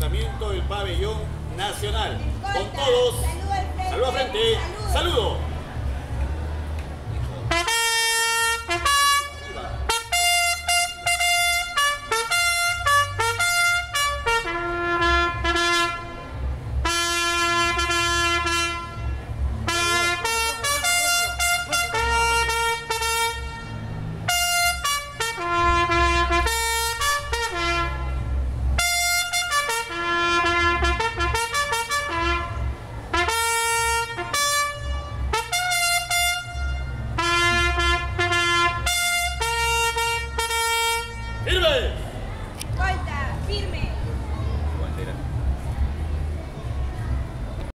lanzamiento del pabellón nacional. Con todos, saludo al frente, saludo. ¡Firme! ¡Vuelta! ¡Firme!